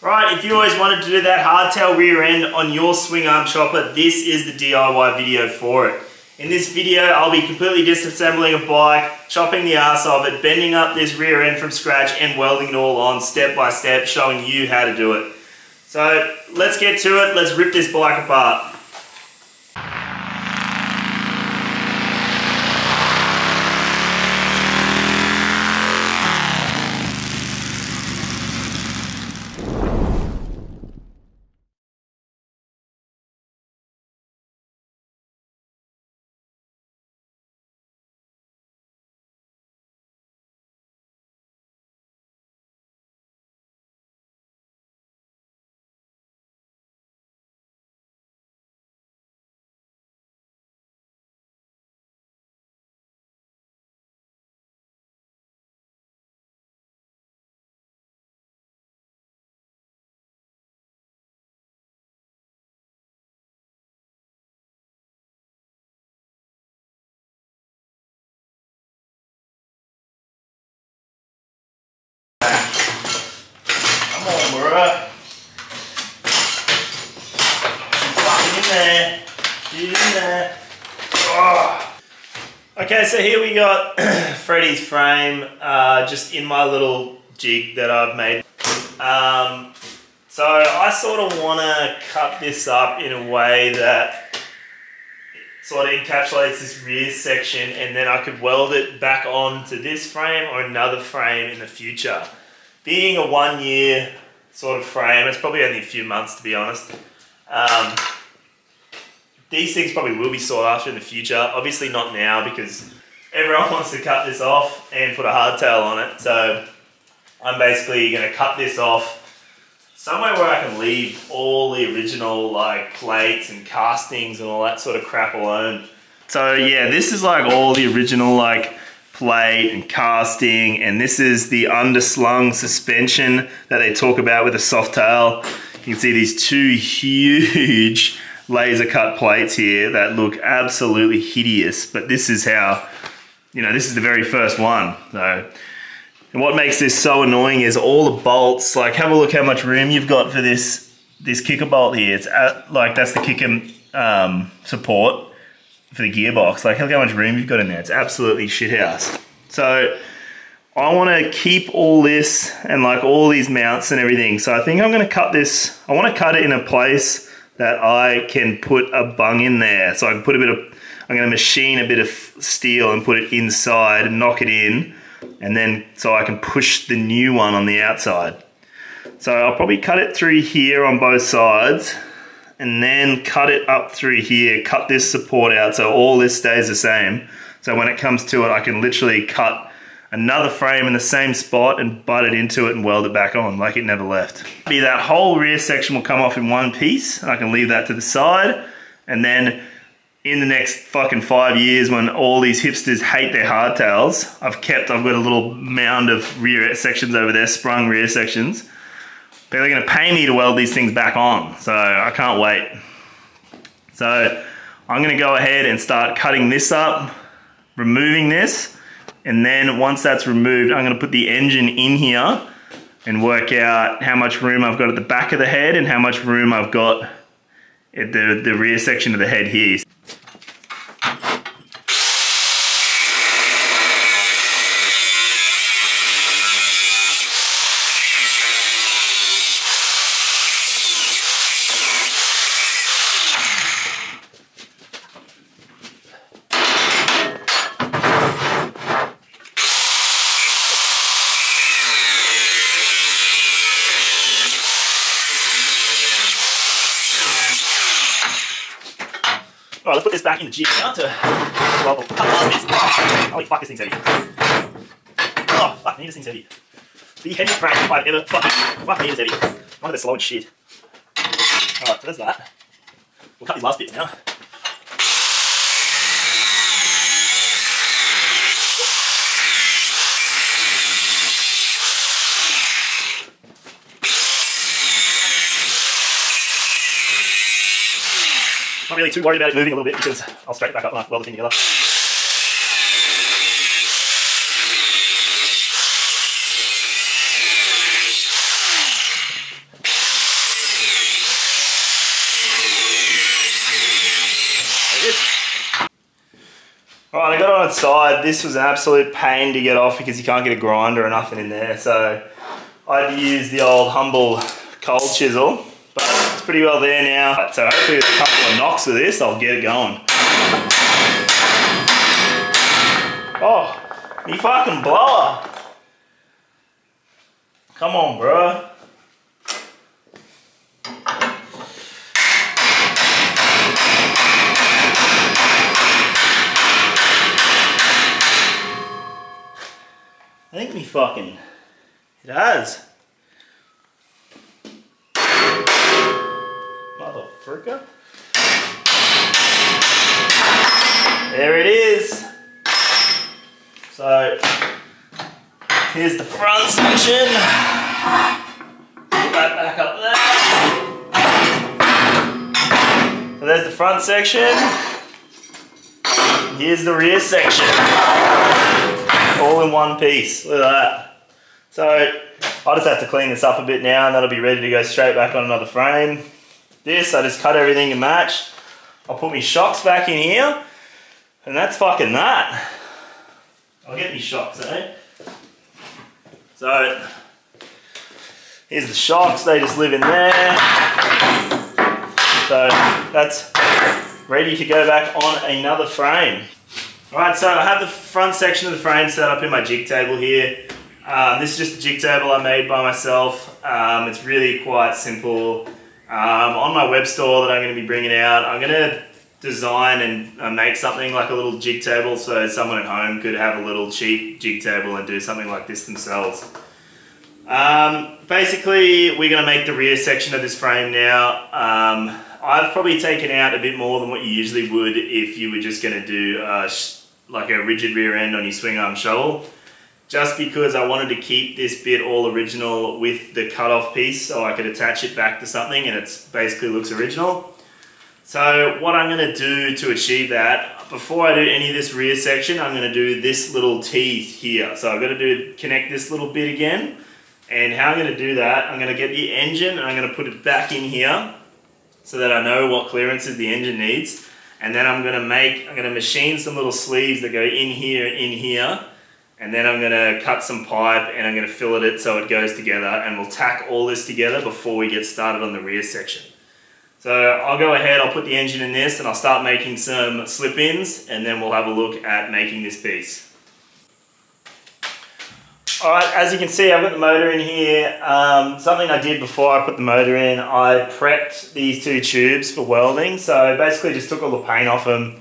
Right, if you always wanted to do that hardtail rear end on your swing arm chopper, this is the DIY video for it. In this video, I'll be completely disassembling a bike, chopping the ass of it, bending up this rear end from scratch and welding it all on step by step, showing you how to do it. So let's get to it, let's rip this bike apart. Come on, bro. Fucking in there. Get in there. Oh. Okay, so here we got Freddy's frame, uh, just in my little jig that I've made. Um, so I sort of want to cut this up in a way that sort of encapsulates this rear section and then I could weld it back onto this frame or another frame in the future. Being a one year sort of frame, it's probably only a few months to be honest. Um, these things probably will be sought after in the future. Obviously not now because everyone wants to cut this off and put a hardtail on it. So I'm basically going to cut this off somewhere where I can leave all the original like plates and castings and all that sort of crap alone. So yeah, this is like all the original like plate and casting and this is the underslung suspension that they talk about with a Softail. You can see these two huge laser cut plates here that look absolutely hideous, but this is how, you know, this is the very first one. So and what makes this so annoying is all the bolts, like have a look how much room you've got for this this kicker bolt here. It's at, like that's the kicker um, support for the gearbox. Like look how much room you've got in there. It's absolutely shithouse. So I want to keep all this and like all these mounts and everything. So I think I'm going to cut this. I want to cut it in a place that I can put a bung in there. So I can put a bit of, I'm going to machine a bit of steel and put it inside and knock it in and then so I can push the new one on the outside. So I'll probably cut it through here on both sides and then cut it up through here, cut this support out so all this stays the same. So when it comes to it, I can literally cut another frame in the same spot and butt it into it and weld it back on like it never left. Be that whole rear section will come off in one piece and I can leave that to the side and then in the next fucking five years when all these hipsters hate their hardtails, I've kept, I've got a little mound of rear sections over there, sprung rear sections. They're gonna pay me to weld these things back on, so I can't wait. So I'm gonna go ahead and start cutting this up, removing this, and then once that's removed, I'm gonna put the engine in here and work out how much room I've got at the back of the head and how much room I've got the, the rear section of the head here. This back in the jig now to bits. Holy fuck, this thing's heavy. Oh, fuck me, this thing's heavy. The heaviest frame I've ever fucking, fuck me, it's heavy. One of the slow as shit. Alright, so that's that. We'll cut these last bits now. really too worried about it moving a little bit because I'll straighten back up and I'll weld the thing together. Alright, I got it on its side. This was an absolute pain to get off because you can't get a grinder or nothing in there. So I had to use the old humble cold chisel. But pretty well there now. So uh, hopefully with a couple of knocks with this, I'll get it going. Oh, you fucking blower. Come on, bro. I think me fucking, it has. There it is. So, here's the front section. Put that back up there. So there's the front section. Here's the rear section all in one piece. Look at that. So I just have to clean this up a bit now and that'll be ready to go straight back on another frame. This, I just cut everything and match. I'll put my shocks back in here and that's fucking that. I'll get me shocks, eh? So, here's the shocks, they just live in there. So, that's ready to go back on another frame. Alright, so I have the front section of the frame set up in my jig table here. Um, this is just a jig table I made by myself. Um, it's really quite simple. Um, on my web store that I'm going to be bringing out, I'm going to design and uh, make something like a little jig table so someone at home could have a little cheap jig table and do something like this themselves. Um, basically, we're going to make the rear section of this frame now. Um, I've probably taken out a bit more than what you usually would if you were just going to do uh, like a rigid rear end on your swing arm shovel just because I wanted to keep this bit all original with the cutoff piece so I could attach it back to something and it basically looks original. So what I'm going to do to achieve that, before I do any of this rear section, I'm going to do this little teeth here. So I've got to do connect this little bit again. And how I'm going to do that, I'm going to get the engine and I'm going to put it back in here so that I know what clearances the engine needs. And then I'm gonna make, I'm gonna machine some little sleeves that go in here, and in here. And then I'm gonna cut some pipe and I'm gonna fillet it so it goes together and we'll tack all this together before we get started on the rear section. So I'll go ahead, I'll put the engine in this and I'll start making some slip-ins and then we'll have a look at making this piece. All right, as you can see, I've got the motor in here. Um, something I did before I put the motor in, I prepped these two tubes for welding. So basically just took all the paint off them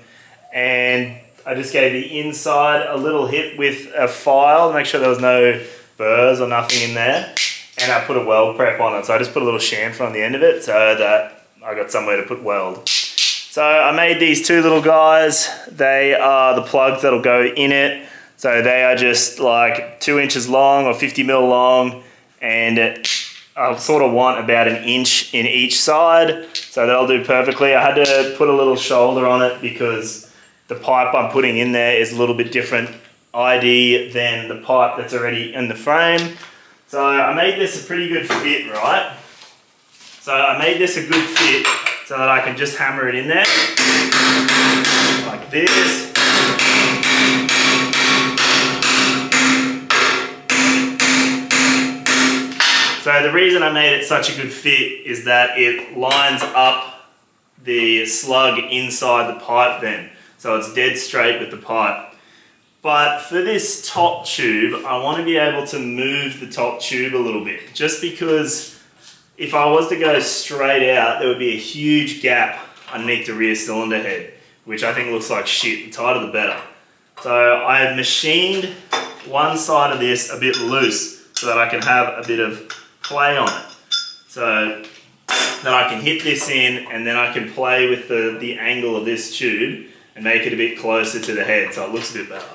and I just gave the inside a little hit with a file to make sure there was no burrs or nothing in there. And I put a weld prep on it. So I just put a little chamfer on the end of it so that I got somewhere to put weld. So I made these two little guys. They are the plugs that'll go in it. So they are just like two inches long or 50 mil long and I sort of want about an inch in each side. So that'll do perfectly. I had to put a little shoulder on it because the pipe I'm putting in there is a little bit different ID than the pipe that's already in the frame. So I made this a pretty good fit, right? So I made this a good fit so that I can just hammer it in there like this. So the reason I made it such a good fit is that it lines up the slug inside the pipe then. So it's dead straight with the pipe. But for this top tube, I want to be able to move the top tube a little bit. Just because if I was to go straight out, there would be a huge gap underneath the rear cylinder head, which I think looks like shit. The tighter the better. So I have machined one side of this a bit loose so that I can have a bit of play on it. So then I can hit this in and then I can play with the, the angle of this tube and make it a bit closer to the head so it looks a bit better.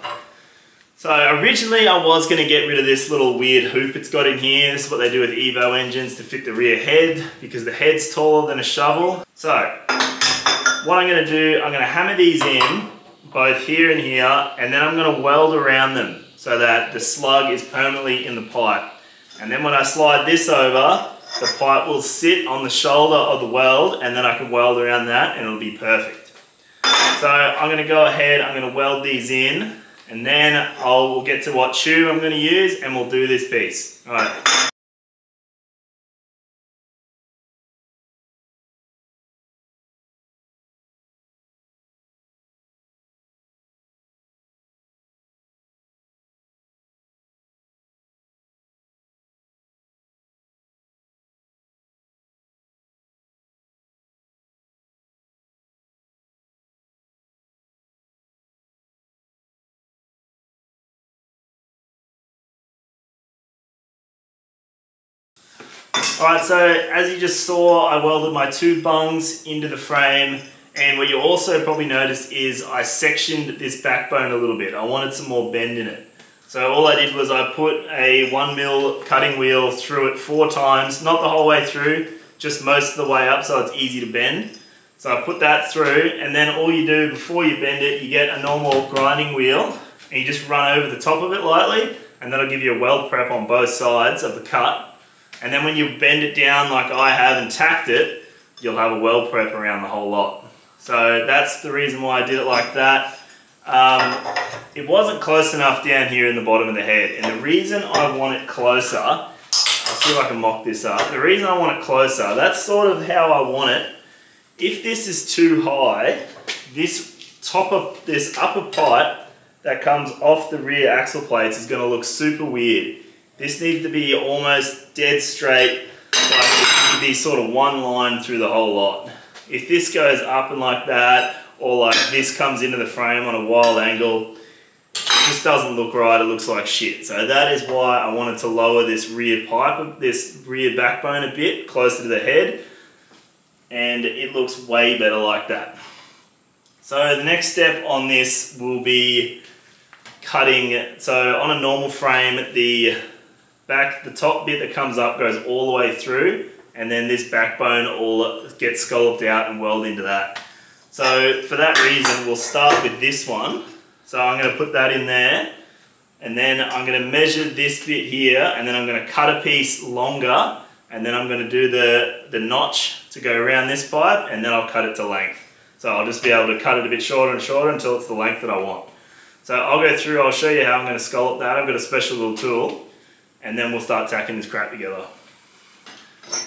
So originally I was going to get rid of this little weird hoop it's got in here. This is what they do with Evo engines to fit the rear head because the head's taller than a shovel. So what I'm going to do, I'm going to hammer these in both here and here and then I'm going to weld around them so that the slug is permanently in the pipe. And then when I slide this over, the pipe will sit on the shoulder of the weld and then I can weld around that and it'll be perfect. So I'm to go ahead, I'm to weld these in and then I'll get to what shoe I'm to use and we'll do this piece. All right. Alright, so as you just saw, I welded my two bungs into the frame and what you also probably noticed is I sectioned this backbone a little bit. I wanted some more bend in it. So all I did was I put a one mil cutting wheel through it four times, not the whole way through, just most of the way up so it's easy to bend. So I put that through and then all you do before you bend it, you get a normal grinding wheel and you just run over the top of it lightly and that'll give you a weld prep on both sides of the cut and then when you bend it down like I have and tacked it, you'll have a weld prep around the whole lot. So that's the reason why I did it like that. Um, it wasn't close enough down here in the bottom of the head. And the reason I want it closer, I'll see if I can mock this up. The reason I want it closer, that's sort of how I want it. If this is too high, this top of this upper pipe that comes off the rear axle plates is going to look super weird. This needs to be almost dead straight, like it be sort of one line through the whole lot. If this goes up and like that, or like this comes into the frame on a wild angle, it just doesn't look right, it looks like shit. So that is why I wanted to lower this rear pipe, this rear backbone a bit closer to the head, and it looks way better like that. So the next step on this will be cutting, so on a normal frame, the back, the top bit that comes up goes all the way through and then this backbone all gets scalloped out and weld into that. So for that reason, we'll start with this one. So I'm going to put that in there and then I'm going to measure this bit here and then I'm going to cut a piece longer and then I'm going to do the, the notch to go around this pipe and then I'll cut it to length. So I'll just be able to cut it a bit shorter and shorter until it's the length that I want. So I'll go through, I'll show you how I'm going to scallop that. I've got a special little tool and then we'll start tacking this crap together.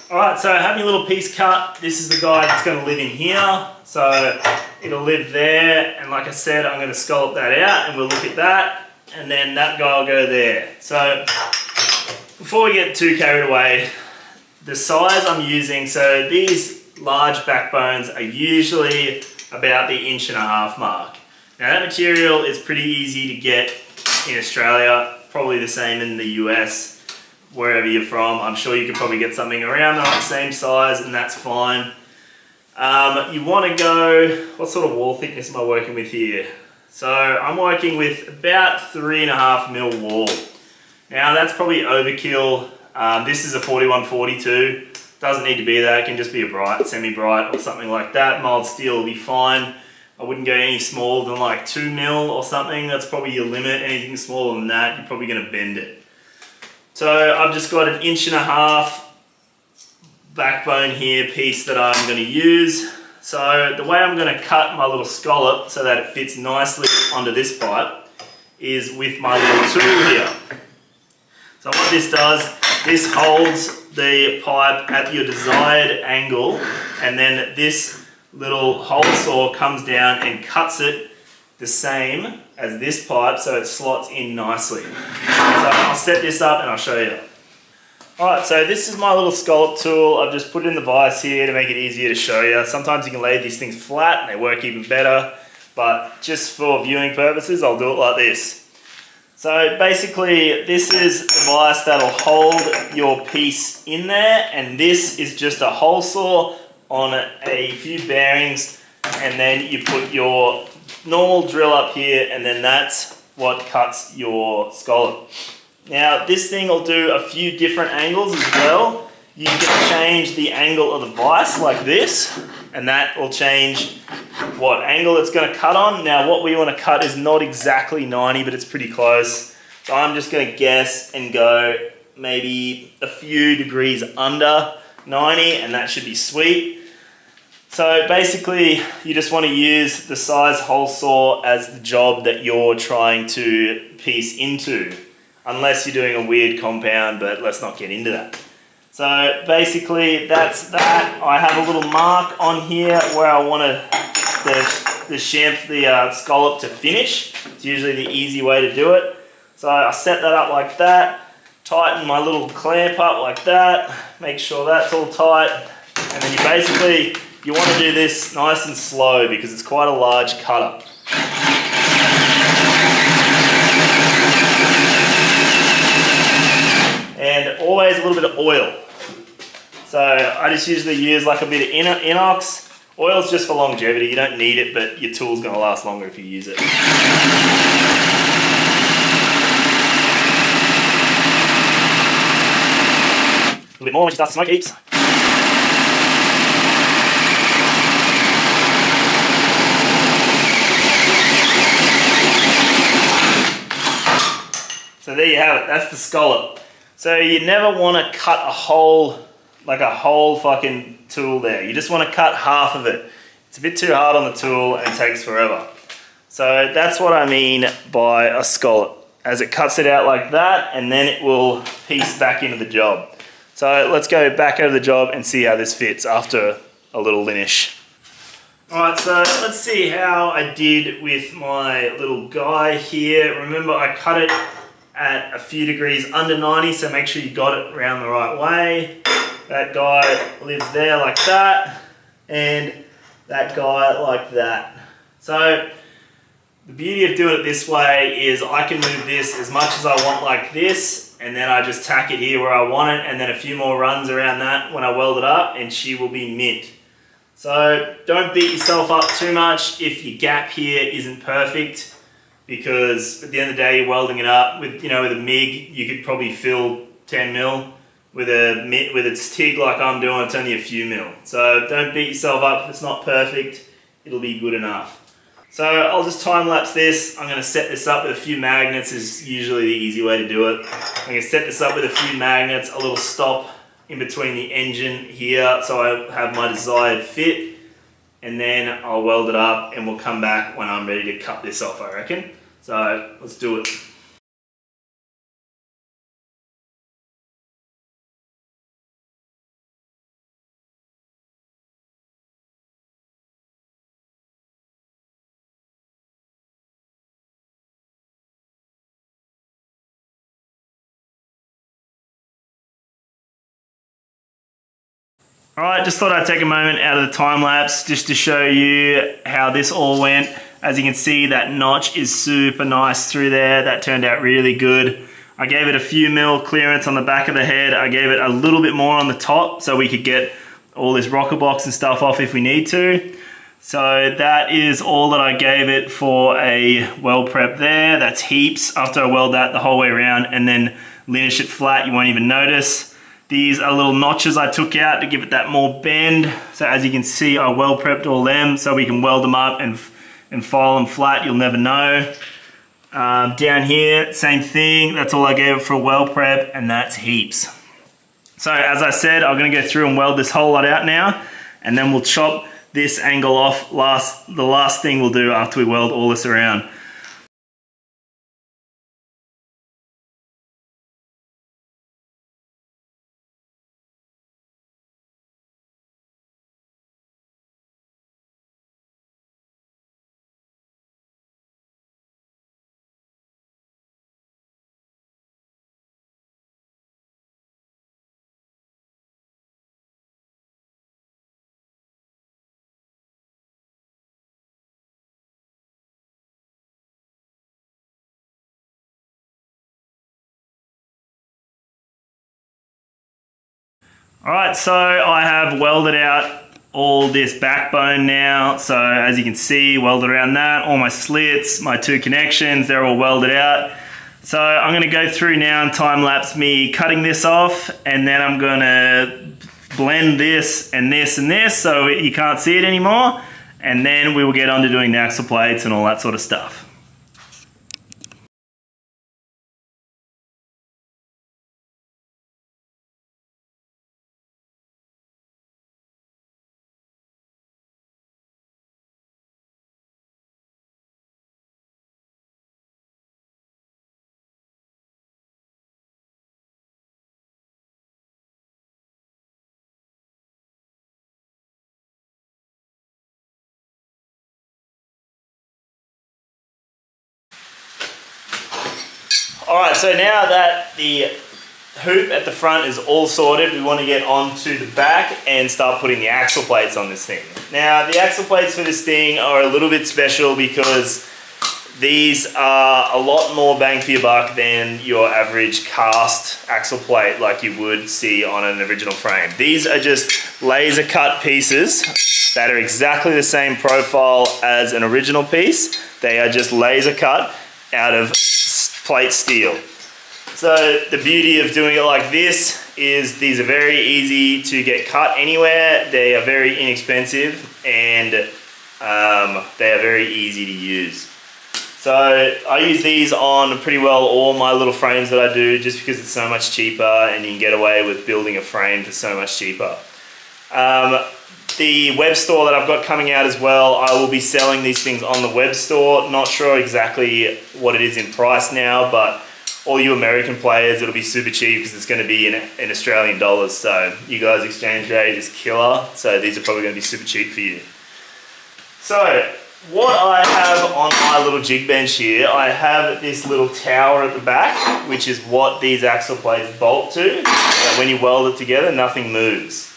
Alright, so I have your little piece cut. This is the guy that's going to live in here. So it'll live there, and like I said, I'm going to sculpt that out, and we'll look at that, and then that guy will go there. So before we get too carried away, the size I'm using, so these large backbones are usually about the inch and a half mark. Now that material is pretty easy to get in Australia probably the same in the US, wherever you're from. I'm sure you could probably get something around the same size and that's fine. Um, you want to go, what sort of wall thickness am I working with here? So I'm working with about three and a half mil wall. Now that's probably overkill. Um, this is a 4142. Doesn't need to be that, it can just be a bright, semi-bright or something like that. Mild steel will be fine. I wouldn't go any smaller than like 2 mil or something. That's probably your limit. Anything smaller than that, you're probably going to bend it. So I've just got an inch and a half backbone here piece that I'm going to use. So the way I'm going to cut my little scallop so that it fits nicely onto this pipe is with my little tool here. So what this does, this holds the pipe at your desired angle and then this little hole saw comes down and cuts it the same as this pipe so it slots in nicely. So I'll set this up and I'll show you. Alright, so this is my little scallop tool. I've just put it in the vise here to make it easier to show you. Sometimes you can lay these things flat and they work even better, but just for viewing purposes, I'll do it like this. So basically, this is the vise that'll hold your piece in there, and this is just a hole saw on a few bearings and then you put your normal drill up here and then that's what cuts your scallop. Now this thing will do a few different angles as well. You can change the angle of the vise like this and that will change what angle it's going to cut on. Now what we want to cut is not exactly 90 but it's pretty close. So I'm just going to guess and go maybe a few degrees under 90 and that should be sweet. So basically, you just want to use the size hole saw as the job that you're trying to piece into, unless you're doing a weird compound, but let's not get into that. So basically, that's that. I have a little mark on here where I want to, the, the, chamf, the uh, scallop to finish. It's usually the easy way to do it. So I set that up like that, tighten my little clamp up like that, make sure that's all tight, and then you basically you want to do this nice and slow because it's quite a large cutter. And always a little bit of oil. So I just usually use like a bit of inox. Oil's just for longevity, you don't need it, but your tool's gonna last longer if you use it. Little bit more when you start to smoke heaps. So there you have it, that's the scallop. So you never want to cut a whole, like a whole fucking tool there. You just want to cut half of it. It's a bit too hard on the tool and takes forever. So that's what I mean by a scallop, as it cuts it out like that and then it will piece back into the job. So let's go back over the job and see how this fits after a little linish. Alright, so let's see how I did with my little guy here. Remember I cut it at a few degrees under 90, so make sure you got it around the right way. That guy lives there like that, and that guy like that. So the beauty of doing it this way is I can move this as much as I want like this, and then I just tack it here where I want it, and then a few more runs around that when I weld it up, and she will be mint. So don't beat yourself up too much if your gap here isn't perfect because at the end of the day, you're welding it up with, you know, with a MIG, you could probably fill 10 mil. With a with a TIG like I'm doing, it's only a few mil. So don't beat yourself up if it's not perfect. It'll be good enough. So I'll just time lapse this. I'm to set this up with a few magnets is usually the easy way to do it. I'm to set this up with a few magnets, a little stop in between the engine here so I have my desired fit and then I'll weld it up and we'll come back when I'm ready to cut this off I reckon. So let's do it. All right, just thought I'd take a moment out of the time lapse just to show you how this all went. As you can see, that notch is super nice through there. That turned out really good. I gave it a few mil clearance on the back of the head. I gave it a little bit more on the top so we could get all this rocker box and stuff off if we need to. So that is all that I gave it for a weld prep there. That's heaps after I weld that the whole way around and then linish it flat, you won't even notice. These are little notches I took out to give it that more bend. So as you can see, I well prepped all them so we can weld them up and, and file them flat, you'll never know. Um, down here, same thing, that's all I gave it for a well prep and that's heaps. So as I said, I'm gonna go through and weld this whole lot out now and then we'll chop this angle off last, the last thing we'll do after we weld all this around. All right, so I have welded out all this backbone now. So as you can see, welded around that, all my slits, my two connections, they're all welded out. So I'm gonna go through now and time lapse me cutting this off and then I'm gonna blend this and this and this so you can't see it anymore. And then we will get on to doing the axle plates and all that sort of stuff. So now that the hoop at the front is all sorted, we want to get onto the back and start putting the axle plates on this thing. Now, the axle plates for this thing are a little bit special because these are a lot more bang for your buck than your average cast axle plate like you would see on an original frame. These are just laser cut pieces that are exactly the same profile as an original piece. They are just laser cut out of plate steel. So the beauty of doing it like this is these are very easy to get cut anywhere. They are very inexpensive and um, they are very easy to use. So I use these on pretty well all my little frames that I do just because it's so much cheaper and you can get away with building a frame for so much cheaper. Um, the web store that I've got coming out as well, I will be selling these things on the web store. Not sure exactly what it is in price now, but all you American players, it'll be super cheap because it's going to be in, in Australian dollars. So you guys exchange rate is killer. So these are probably going to be super cheap for you. So what I have on my little jig bench here, I have this little tower at the back, which is what these axle plates bolt to. So when you weld it together, nothing moves.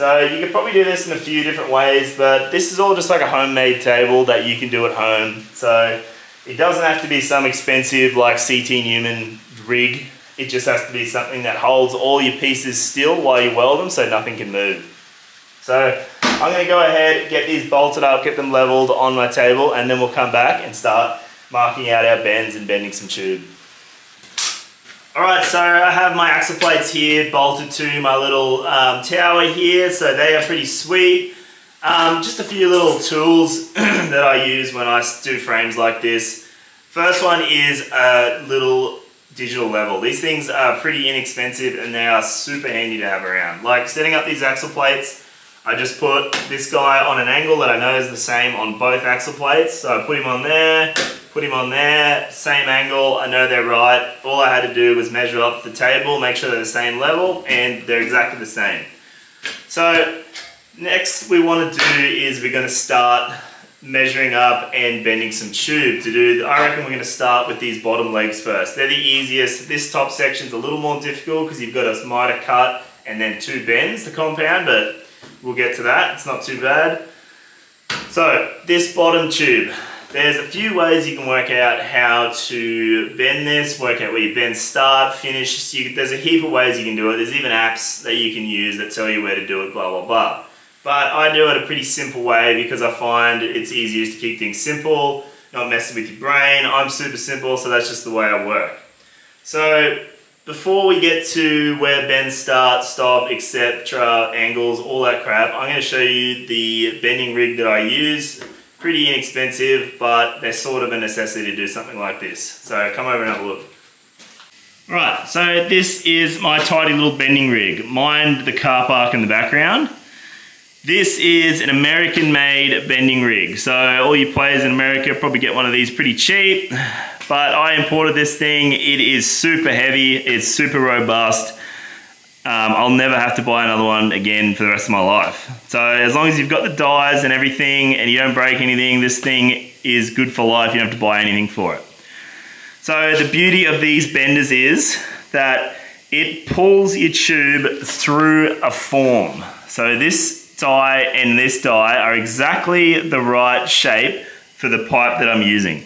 So you could probably do this in a few different ways, but this is all just like a homemade table that you can do at home. So it doesn't have to be some expensive like CT Newman rig. It just has to be something that holds all your pieces still while you weld them so nothing can move. So I'm gonna go ahead, get these bolted up, get them leveled on my table, and then we'll come back and start marking out our bends and bending some tube. All right, so I have my axle plates here bolted to my little um, tower here, so they are pretty sweet. Um, just a few little tools that I use when I do frames like this. First one is a little digital level. These things are pretty inexpensive and they are super handy to have around. Like setting up these axle plates, I just put this guy on an angle that I know is the same on both axle plates. So I put him on there, put him on there, same angle, I know they're right. All I had to do was measure up the table, make sure they're the same level, and they're exactly the same. So next we want to do is we're going to start measuring up and bending some tube to do, I reckon we're going to start with these bottom legs first. They're the easiest. This top section's a little more difficult because you've got a miter cut and then two bends to compound, but we'll get to that. It's not too bad. So this bottom tube, there's a few ways you can work out how to bend this, work out where your bends start, finish. You, there's a heap of ways you can do it. There's even apps that you can use that tell you where to do it, blah, blah, blah. But I do it a pretty simple way because I find it's easiest to keep things simple, not messing with your brain. I'm super simple, so that's just the way I work. So before we get to where bends start, stop, etc., angles, all that crap, I'm going to show you the bending rig that I use pretty inexpensive, but they're sort of a necessity to do something like this. So come over and have a look. Right, so this is my tidy little bending rig. Mind the car park in the background. This is an American made bending rig. So all you players in America probably get one of these pretty cheap, but I imported this thing. It is super heavy, it's super robust. Um, I'll never have to buy another one again for the rest of my life. So as long as you've got the dies and everything and you don't break anything, this thing is good for life. You don't have to buy anything for it. So the beauty of these benders is that it pulls your tube through a form. So this die and this die are exactly the right shape for the pipe that I'm using.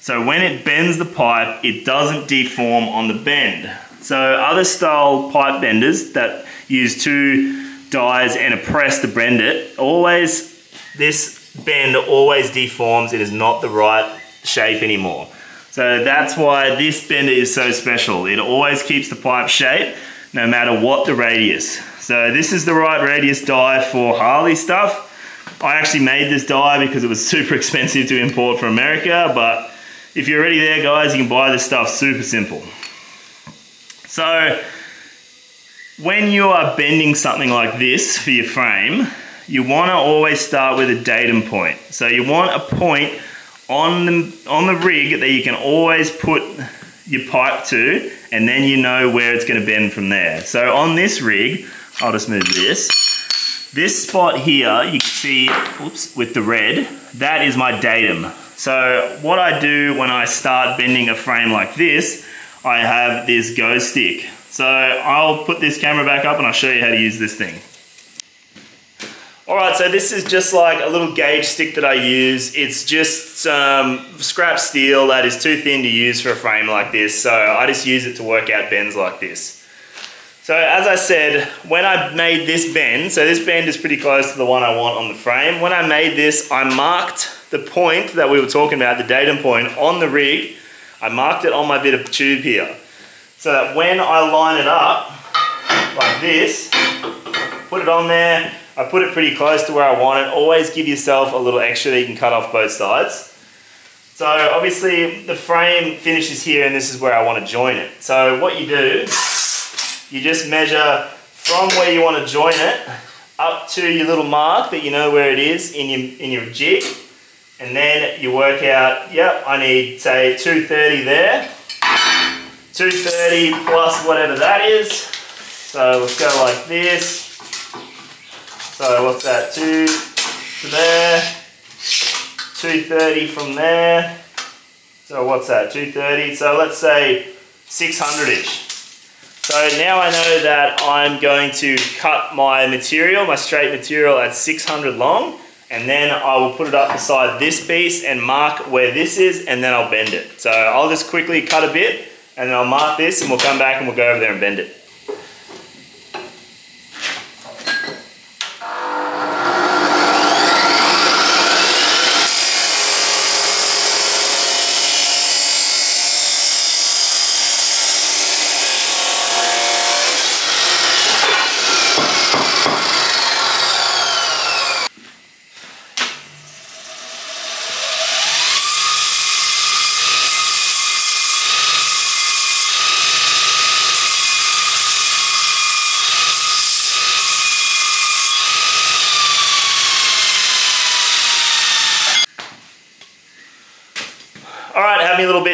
So when it bends the pipe, it doesn't deform on the bend. So other style pipe benders that use two dies and a press to bend it, always, this bend always deforms. It is not the right shape anymore. So that's why this bender is so special. It always keeps the pipe shape no matter what the radius. So this is the right radius die for Harley stuff. I actually made this die because it was super expensive to import from America, but if you're already there guys, you can buy this stuff super simple. So when you are bending something like this for your frame, you want to always start with a datum point. So you want a point on the, on the rig that you can always put your pipe to and then you know where it's going to bend from there. So on this rig, I'll just move this. This spot here, you can see, oops, with the red, that is my datum. So what I do when I start bending a frame like this, I have this Go Stick. So I'll put this camera back up and I'll show you how to use this thing. Alright, so this is just like a little gauge stick that I use. It's just some scrap steel that is too thin to use for a frame like this. So I just use it to work out bends like this. So as I said, when I made this bend, so this bend is pretty close to the one I want on the frame. When I made this, I marked the point that we were talking about, the datum point on the rig. I marked it on my bit of tube here. So that when I line it up, like this, put it on there, I put it pretty close to where I want it. Always give yourself a little extra that you can cut off both sides. So obviously the frame finishes here and this is where I want to join it. So what you do you just measure from where you want to join it up to your little mark that you know where it is in your, in your jig. And then you work out, yep, I need, say, 230 there. 230 plus whatever that is. So let's go like this. So what's that? 2 to there. 230 from there. So what's that? 230. So let's say 600-ish. So now I know that I'm going to cut my material, my straight material at 600 long, and then I will put it up beside this piece and mark where this is, and then I'll bend it. So I'll just quickly cut a bit, and then I'll mark this, and we'll come back and we'll go over there and bend it.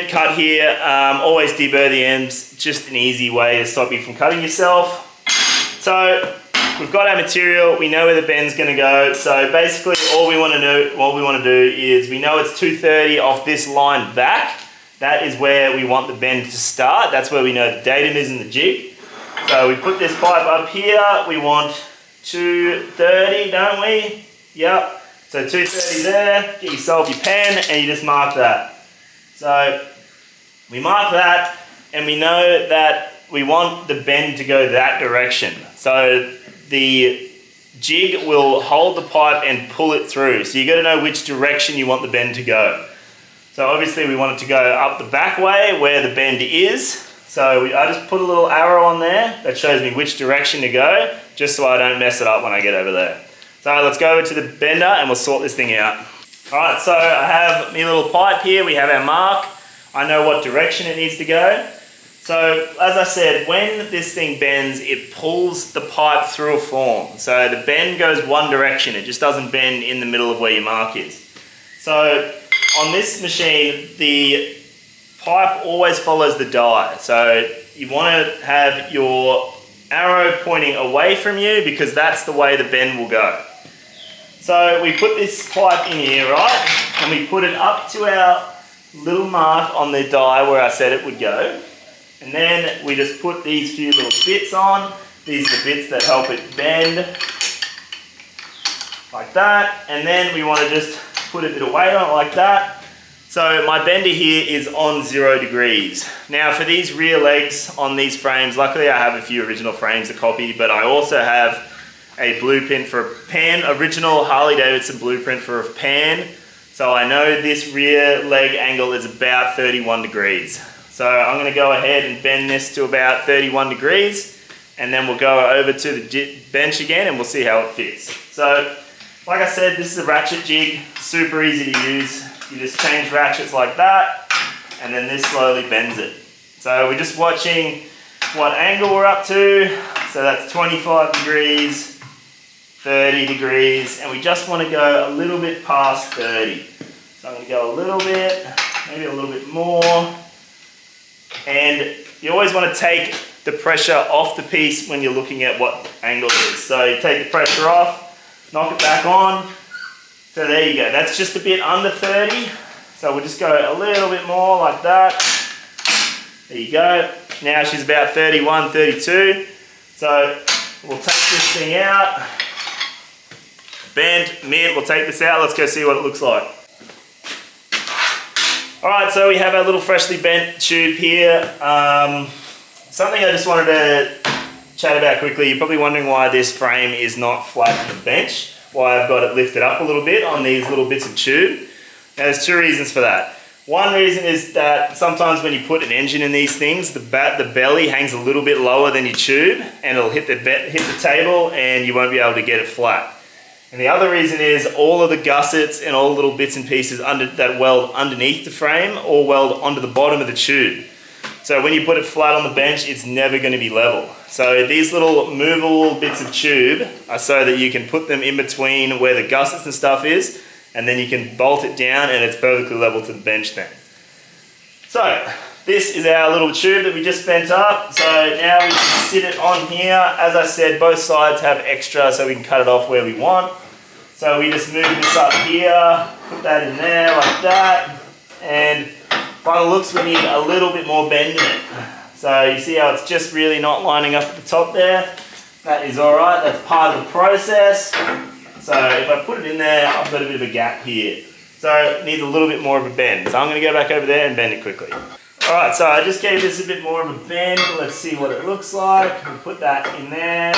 Cut here. Um, always deburr the ends, just an easy way to stop you from cutting yourself. So we've got our material, we know where the bend's gonna go. So basically all we wanna do, what we wanna do is we know it's 230 off this line back. That is where we want the bend to start. That's where we know the datum is in the jig. So we put this pipe up here, we want 230, don't we? Yep. So 230 there, get yourself your pen and you just mark that. So we mark that and we know that we want the bend to go that direction. So the jig will hold the pipe and pull it through. So you got to know which direction you want the bend to go. So obviously we want it to go up the back way where the bend is. So we, I just put a little arrow on there that shows me which direction to go, just so I don't mess it up when I get over there. So let's go over to the bender and we'll sort this thing out. All right, so I have my little pipe here. We have our mark. I know what direction it needs to go. So as I said, when this thing bends, it pulls the pipe through a form. So the bend goes one direction. It just doesn't bend in the middle of where your mark is. So on this machine, the pipe always follows the die. So you want to have your arrow pointing away from you because that's the way the bend will go. So we put this pipe in here, right? And we put it up to our little mark on the die where I said it would go. And then we just put these few little bits on. These are the bits that help it bend. Like that. And then we want to just put a bit of weight on it like that. So my bender here is on zero degrees. Now for these rear legs on these frames, luckily I have a few original frames to copy, but I also have a blueprint for a pan, original Harley Davidson blueprint for a pan. So I know this rear leg angle is about 31 degrees. So I'm gonna go ahead and bend this to about 31 degrees and then we'll go over to the bench again and we'll see how it fits. So like I said, this is a ratchet jig, super easy to use. You just change ratchets like that and then this slowly bends it. So we're just watching what angle we're up to. So that's 25 degrees, 30 degrees, and we just want to go a little bit past 30. So I'm going to go a little bit, maybe a little bit more. And you always want to take the pressure off the piece when you're looking at what angle it is. So you take the pressure off, knock it back on. So there you go. That's just a bit under 30. So we'll just go a little bit more like that. There you go. Now she's about 31, 32. So we'll take this thing out. Bend, mid, we'll take this out. Let's go see what it looks like. All right, so we have our little freshly bent tube here. Um, something I just wanted to chat about quickly. You're probably wondering why this frame is not flat on the bench, why I've got it lifted up a little bit on these little bits of tube. Now there's two reasons for that. One reason is that sometimes when you put an engine in these things, the bat, the belly hangs a little bit lower than your tube and it'll hit the, hit the table and you won't be able to get it flat. And the other reason is all of the gussets and all the little bits and pieces under, that weld underneath the frame all weld onto the bottom of the tube. So when you put it flat on the bench, it's never going to be level. So these little movable bits of tube are so that you can put them in between where the gussets and stuff is and then you can bolt it down and it's perfectly level to the bench then. So this is our little tube that we just bent up. So now we can sit it on here. As I said, both sides have extra so we can cut it off where we want. So we just move this up here, put that in there like that. And by the looks, we need a little bit more bend in it. So you see how it's just really not lining up at the top there? That is all right, that's part of the process. So if I put it in there, I've got a bit of a gap here. So it needs a little bit more of a bend. So I'm gonna go back over there and bend it quickly. All right, so I just gave this a bit more of a bend. Let's see what it looks like. We'll put that in there,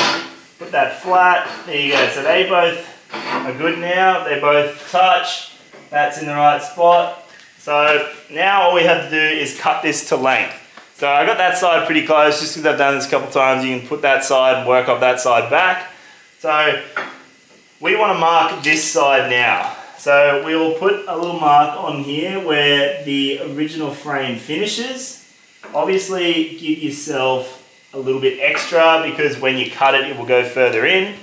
put that flat. There you go. So they both are good now. They both touch. That's in the right spot. So now all we have to do is cut this to length. So I got that side pretty close just because I've done this a couple times. You can put that side and work off that side back. So we want to mark this side now. So we will put a little mark on here where the original frame finishes. Obviously give yourself a little bit extra because when you cut it, it will go further in.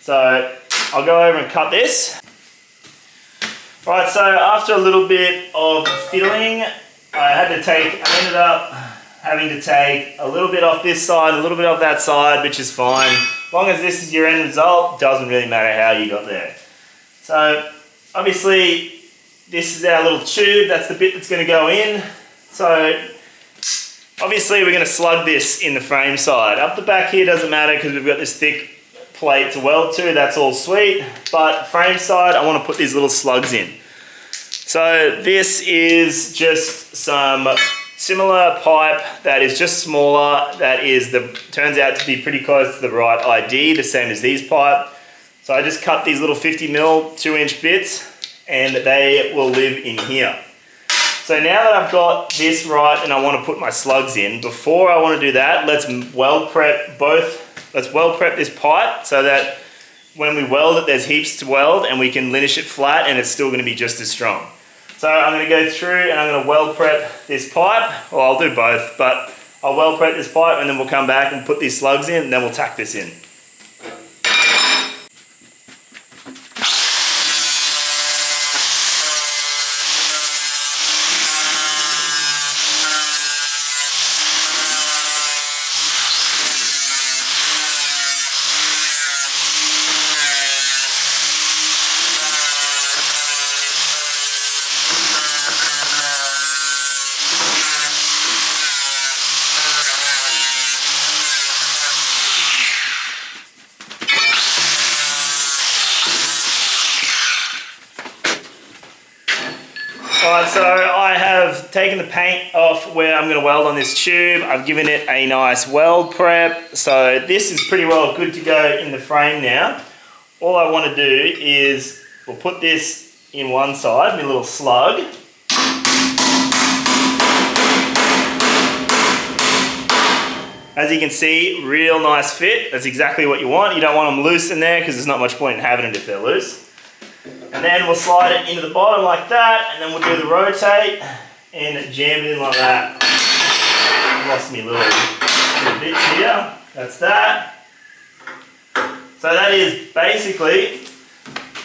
So I'll go over and cut this. Right, so after a little bit of fiddling, I had to take, I ended up having to take a little bit off this side, a little bit off that side, which is fine. As long as this is your end result, doesn't really matter how you got there. So obviously this is our little tube, that's the bit that's gonna go in. So obviously we're gonna slug this in the frame side. Up the back here doesn't matter because we've got this thick plate to weld to, that's all sweet. But frame side, I wanna put these little slugs in. So this is just some Similar pipe that is just smaller, that is the turns out to be pretty close to the right ID, the same as these pipe. So I just cut these little 50 mil, two inch bits, and they will live in here. So now that I've got this right and I want to put my slugs in, before I want to do that, let's weld prep both, let's weld prep this pipe so that when we weld it, there's heaps to weld and we can linish it flat and it's still going to be just as strong. So I'm going to go through and I'm going to weld prep this pipe. Well, I'll do both, but I'll weld prep this pipe and then we'll come back and put these slugs in and then we'll tack this in. Alright, so I have taken the paint off where I'm going to weld on this tube. I've given it a nice weld prep. So this is pretty well good to go in the frame now. All I want to do is we'll put this in one side, my little slug. As you can see, real nice fit. That's exactly what you want. You don't want them loose in there because there's not much point in having it if they're loose. And then we'll slide it into the bottom like that, and then we'll do the rotate and jam it in like that. Lost me little, little bits here. That's that. So that is basically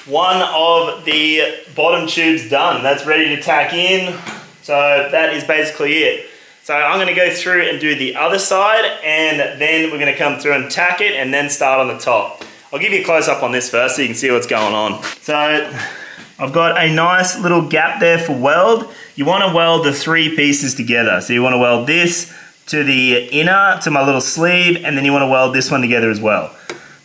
one of the bottom tubes done. That's ready to tack in. So that is basically it. So I'm going to go through and do the other side and then we're going to come through and tack it and then start on the top. I'll give you a close up on this first so you can see what's going on. So I've got a nice little gap there for weld. You want to weld the three pieces together. So you want to weld this to the inner, to my little sleeve, and then you want to weld this one together as well.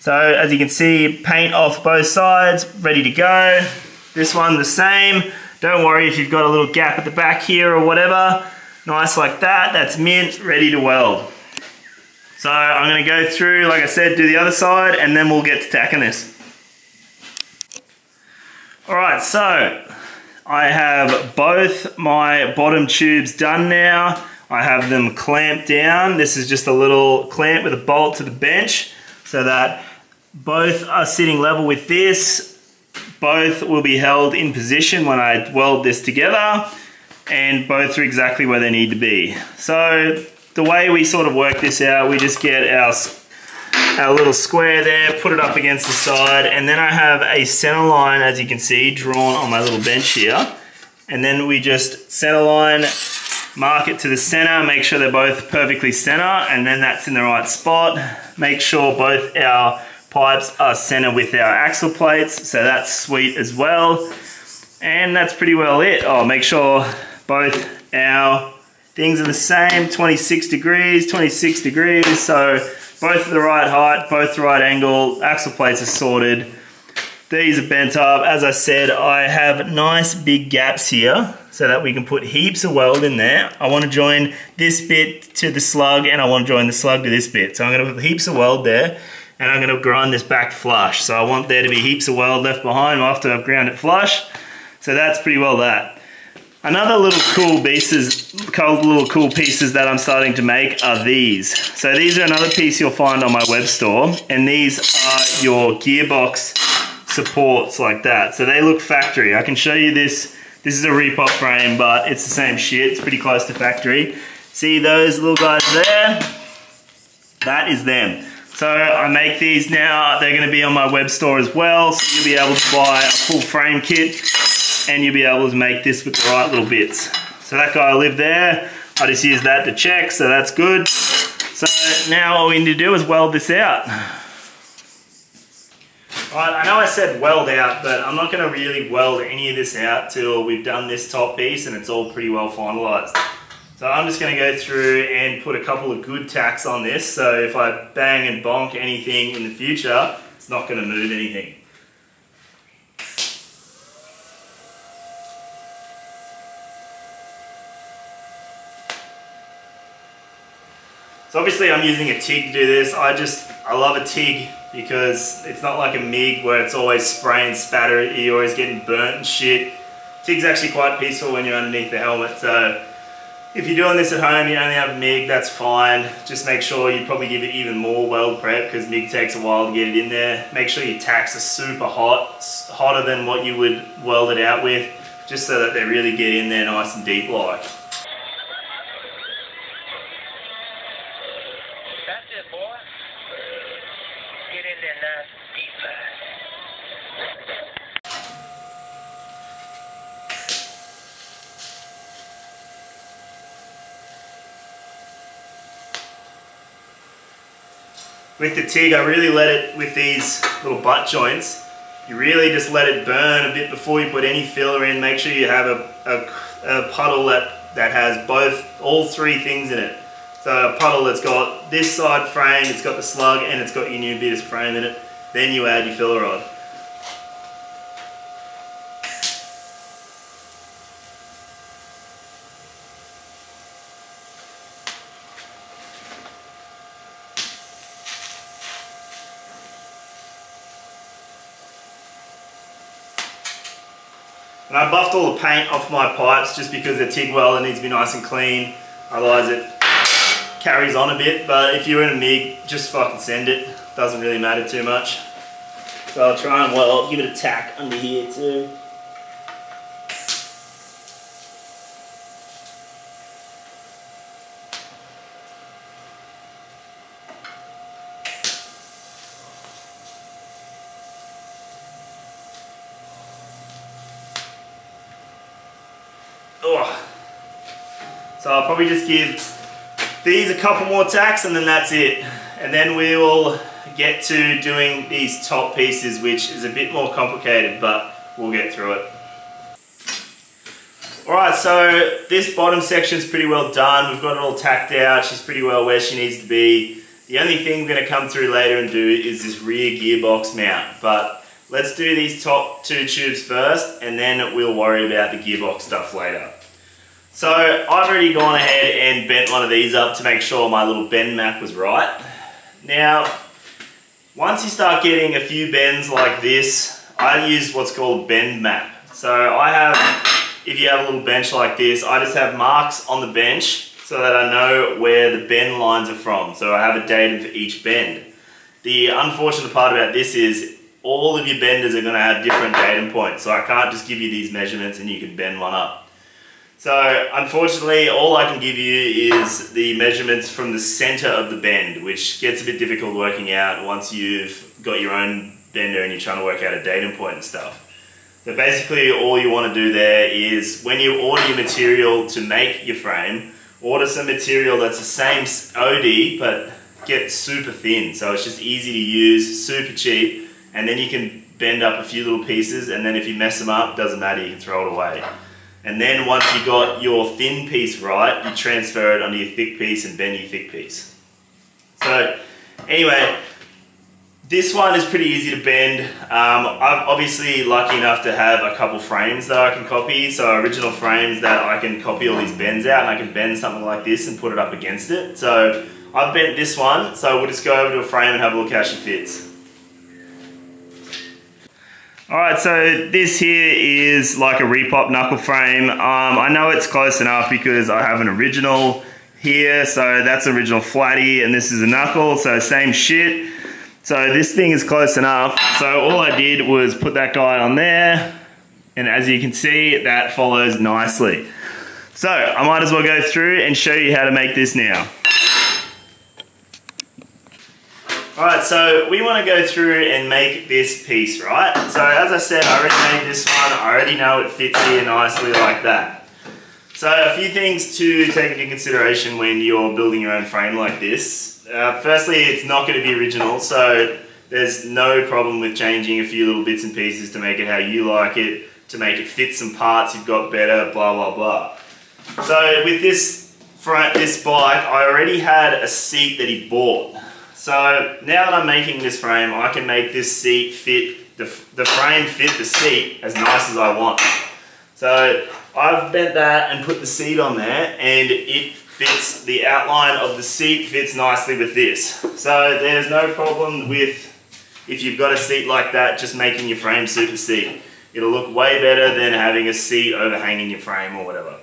So as you can see, paint off both sides, ready to go. This one the same. Don't worry if you've got a little gap at the back here or whatever. Nice like that, that's mint, ready to weld. So I'm gonna go through, like I said, do the other side, and then we'll get to tacking this. All right, so I have both my bottom tubes done now. I have them clamped down. This is just a little clamp with a bolt to the bench so that both are sitting level with this. Both will be held in position when I weld this together and both are exactly where they need to be. So the way we sort of work this out, we just get our our little square there, put it up against the side, and then I have a center line, as you can see, drawn on my little bench here. And then we just center line, mark it to the center, make sure they're both perfectly center, and then that's in the right spot. Make sure both our pipes are center with our axle plates, so that's sweet as well. And that's pretty well it. Oh, make sure both our things are the same, 26 degrees, 26 degrees, so both the right height, both the right angle, axle plates are sorted. These are bent up. As I said, I have nice big gaps here so that we can put heaps of weld in there. I want to join this bit to the slug and I want to join the slug to this bit. So I'm going to put heaps of weld there and I'm going to grind this back flush. So I want there to be heaps of weld left behind after I've ground it flush. So that's pretty well that. Another little cool pieces, little cool pieces that I'm starting to make are these. So these are another piece you'll find on my web store, and these are your gearbox supports like that. So they look factory. I can show you this. This is a repop frame, but it's the same shit. It's pretty close to factory. See those little guys there? That is them. So I make these now. They're gonna be on my web store as well. So you'll be able to buy a full frame kit and you'll be able to make this with the right little bits. So that guy lived there. I just used that to check, so that's good. So now all we need to do is weld this out. Right, I know I said weld out, but I'm not gonna really weld any of this out till we've done this top piece and it's all pretty well finalized. So I'm just gonna go through and put a couple of good tacks on this, so if I bang and bonk anything in the future, it's not gonna move anything. So obviously I'm using a TIG to do this. I just, I love a TIG because it's not like a MIG where it's always spray and spatter, you're always getting burnt and shit. TIG's actually quite peaceful when you're underneath the helmet. So if you're doing this at home, you only have a MIG, that's fine. Just make sure you probably give it even more weld prep because MIG takes a while to get it in there. Make sure your tacks are super hot, hotter than what you would weld it out with, just so that they really get in there nice and deep like. With the TIG, I really let it, with these little butt joints, you really just let it burn a bit before you put any filler in. Make sure you have a, a, a puddle that, that has both, all three things in it. So a puddle that's got this side frame, it's got the slug, and it's got your new Nubis frame in it. Then you add your filler rod. All the paint off my pipes just because they're TIG weld, needs to be nice and clean. Otherwise it carries on a bit, but if you're in a MIG, just fucking send it. Doesn't really matter too much. So I'll try and well, give it a tack under here too. Oh. So I'll probably just give these a couple more tacks and then that's it. And then we will get to doing these top pieces, which is a bit more complicated, but we'll get through it. Alright, so this bottom section is pretty well done. We've got it all tacked out. She's pretty well where she needs to be. The only thing we're going to come through later and do is this rear gearbox mount. But let's do these top two tubes first and then we'll worry about the gearbox stuff later. So I've already gone ahead and bent one of these up to make sure my little bend map was right. Now, once you start getting a few bends like this, I use what's called bend map. So I have, if you have a little bench like this, I just have marks on the bench so that I know where the bend lines are from. So I have a datum for each bend. The unfortunate part about this is all of your benders are gonna have different datum points. So I can't just give you these measurements and you can bend one up. So unfortunately, all I can give you is the measurements from the center of the bend, which gets a bit difficult working out once you've got your own bender and you're trying to work out a datum point and stuff. So basically all you want to do there is when you order your material to make your frame, order some material that's the same OD but get super thin. So it's just easy to use, super cheap, and then you can bend up a few little pieces and then if you mess them up, doesn't matter, you can throw it away. And then once you got your thin piece right, you transfer it onto your thick piece and bend your thick piece. So anyway, this one is pretty easy to bend. Um, I'm obviously lucky enough to have a couple frames that I can copy. So original frames that I can copy all these bends out and I can bend something like this and put it up against it. So I've bent this one, so we'll just go over to a frame and have a look how she fits. Alright, so this here is like a repop knuckle frame. Um, I know it's close enough because I have an original here, so that's original flatty, and this is a knuckle, so same shit. So this thing is close enough. So all I did was put that guy on there, and as you can see, that follows nicely. So I might as well go through and show you how to make this now. Alright, so we want to go through and make this piece, right? So as I said, I already made this one. I already know it fits here nicely like that. So a few things to take into consideration when you're building your own frame like this. Uh, firstly, it's not going to be original, so there's no problem with changing a few little bits and pieces to make it how you like it, to make it fit some parts you've got better, blah, blah, blah. So with this front, this bike, I already had a seat that he bought. So now that I'm making this frame, I can make this seat fit, the, the frame fit the seat as nice as I want. So I've bent that and put the seat on there and it fits, the outline of the seat fits nicely with this. So there's no problem with, if you've got a seat like that, just making your frame super seat. It'll look way better than having a seat overhanging your frame or whatever.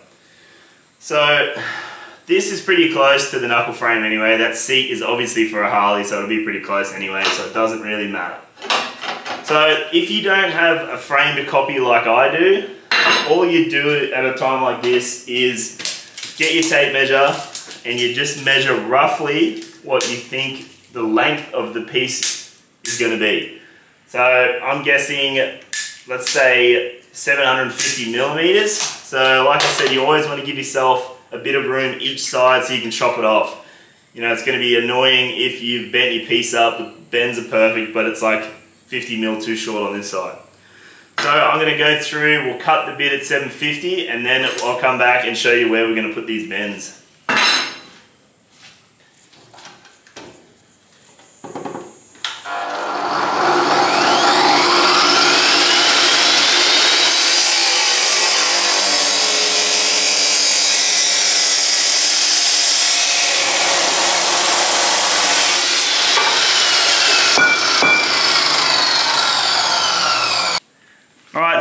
So this is pretty close to the knuckle frame anyway. That seat is obviously for a Harley, so it'll be pretty close anyway, so it doesn't really matter. So if you don't have a frame to copy like I do, all you do at a time like this is get your tape measure and you just measure roughly what you think the length of the piece is going to be. So I'm guessing, let's say 750 millimeters. So like I said, you always want to give yourself a bit of room each side so you can chop it off. You know, it's going to be annoying if you've bent your piece up, the bends are perfect, but it's like 50 mil too short on this side. So I'm going to go through, we'll cut the bit at 750 and then I'll come back and show you where we're going to put these bends.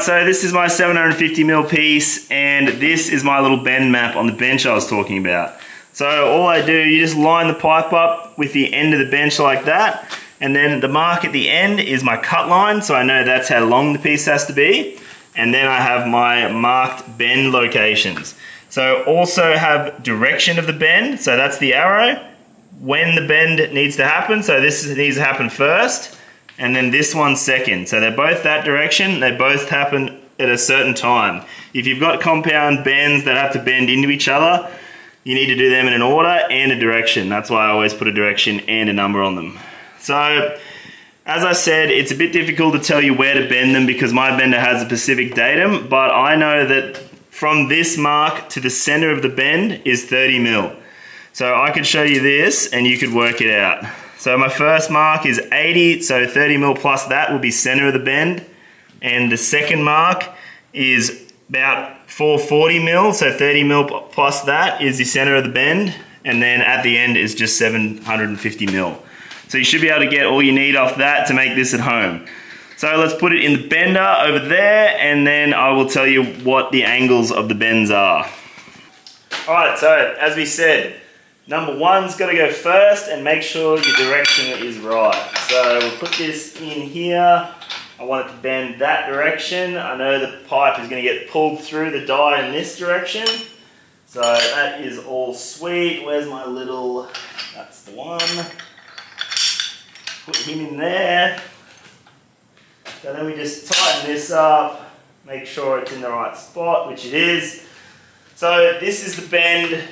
So this is my 750 mil piece and this is my little bend map on the bench I was talking about. So all I do, you just line the pipe up with the end of the bench like that and then the mark at the end is my cut line so I know that's how long the piece has to be and then I have my marked bend locations. So also have direction of the bend, so that's the arrow, when the bend needs to happen, so this needs to happen first, and then this one second. So they're both that direction, they both happen at a certain time. If you've got compound bends that have to bend into each other, you need to do them in an order and a direction. That's why I always put a direction and a number on them. So, as I said, it's a bit difficult to tell you where to bend them because my bender has a specific datum, but I know that from this mark to the center of the bend is 30 mil. So I could show you this and you could work it out. So my first mark is 80, so 30 mil plus that will be center of the bend. And the second mark is about 440 mil, so 30 mil plus that is the center of the bend. And then at the end is just 750 mil. So you should be able to get all you need off that to make this at home. So let's put it in the bender over there and then I will tell you what the angles of the bends are. All right, so as we said, number one's gotta go first and make sure your direction is right. So we'll put this in here. I want it to bend that direction. I know the pipe is gonna get pulled through the die in this direction. So that is all sweet. Where's my little, that's the one. Put him in there. So then we just tighten this up, make sure it's in the right spot, which it is. So this is the bend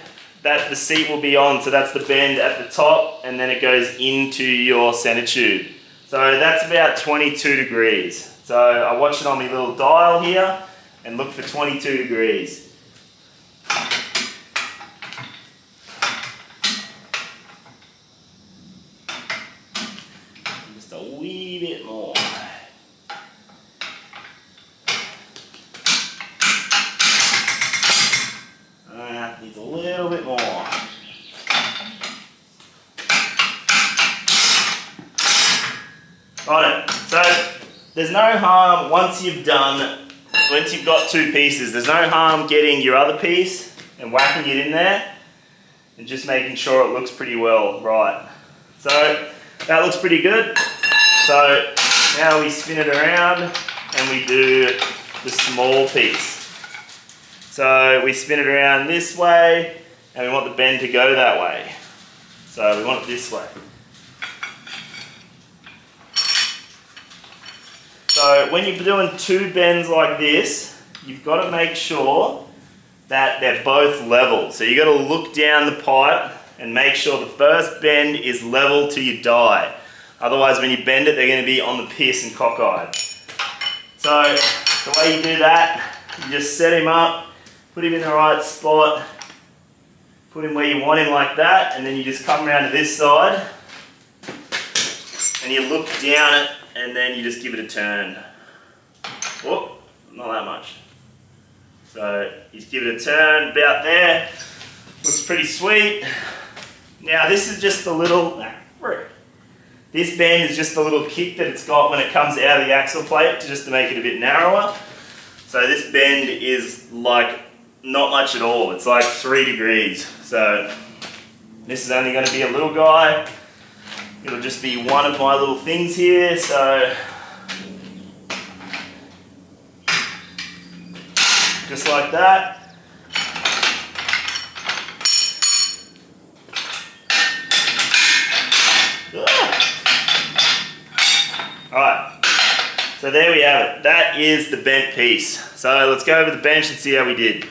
that the seat will be on. So that's the bend at the top and then it goes into your center tube. So that's about 22 degrees. So I watch it on my little dial here and look for 22 degrees. there's no harm once you've done, once you've got two pieces, there's no harm getting your other piece and whacking it in there and just making sure it looks pretty well right. So that looks pretty good. So now we spin it around and we do the small piece. So we spin it around this way and we want the bend to go that way. So we want it this way. So when you're doing two bends like this, you've got to make sure that they're both level. So you've got to look down the pipe and make sure the first bend is level to your die. Otherwise when you bend it, they're going to be on the piss and cockeyed. So the way you do that, you just set him up, put him in the right spot, put him where you want him like that, and then you just come around to this side and you look down it and then you just give it a turn. Whoop, not that much. So you just give it a turn about there. Looks pretty sweet. Now this is just a little, this bend is just a little kick that it's got when it comes out of the axle plate just to make it a bit narrower. So this bend is like not much at all. It's like three degrees. So this is only going to be a little guy. It'll just be one of my little things here, so just like that. Ah! Alright, so there we have it. That is the bent piece. So let's go over the bench and see how we did.